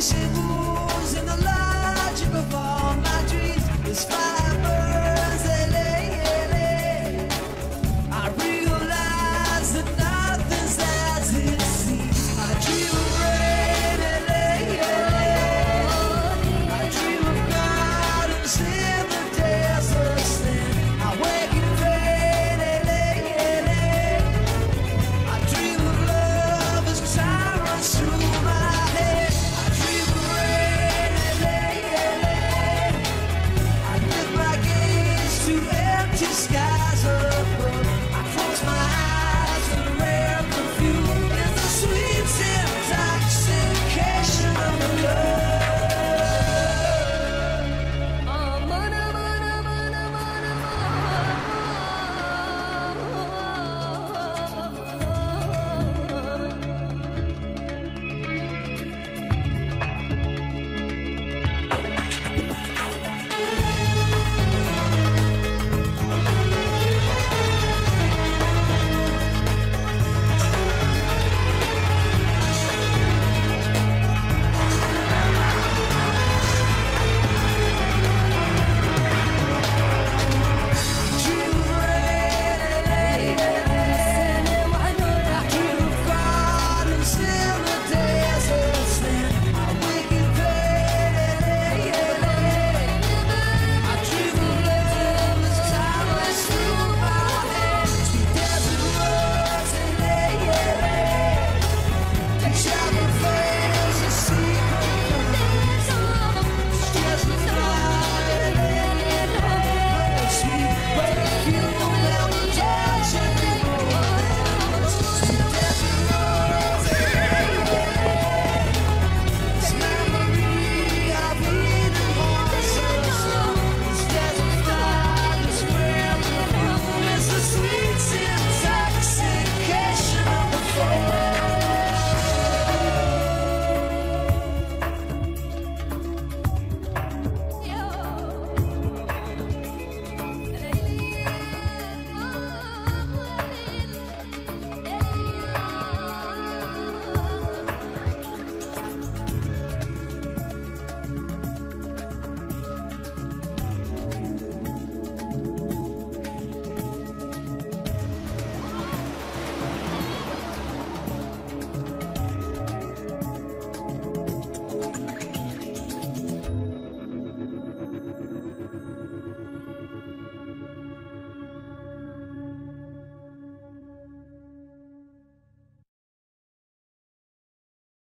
是不